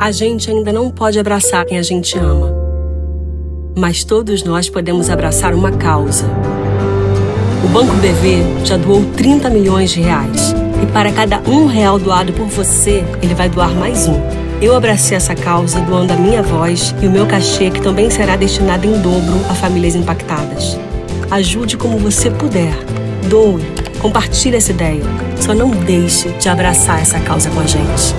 A gente ainda não pode abraçar quem a gente ama. Mas todos nós podemos abraçar uma causa. O Banco BV já doou 30 milhões de reais. E para cada um real doado por você, ele vai doar mais um. Eu abracei essa causa doando a minha voz e o meu cachê, que também será destinado em dobro a famílias impactadas. Ajude como você puder. Doe. Compartilhe essa ideia. Só não deixe de abraçar essa causa com a gente.